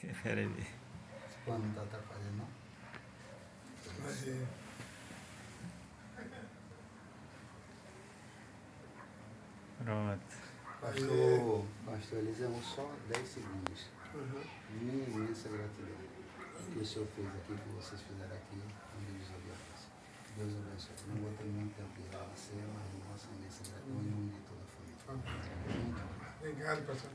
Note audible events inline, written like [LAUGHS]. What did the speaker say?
[LAUGHS] Pera aí. Esse plano não tá atrapalhando, não? Mas é. Pronto. Pastor, é. pastor Eliseu, só 10 segundos. Uhum. Minha imensa gratidão. O que o Senhor fez aqui, o que vocês fizeram aqui, um Deus abençoe. Deus abençoe. Não vou ter muito tempo de agradecer, mas nossa imensa gratidão em uhum. nome de toda a família. Obrigado, pastor.